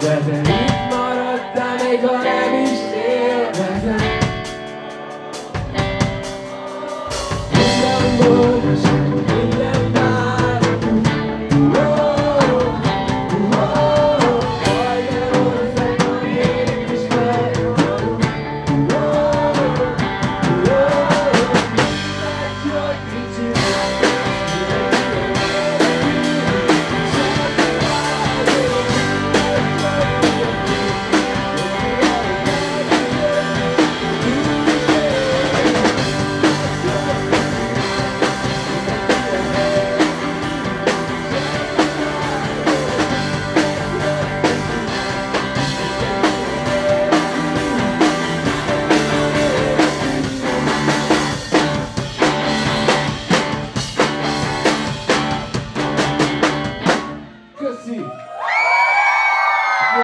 Yeah.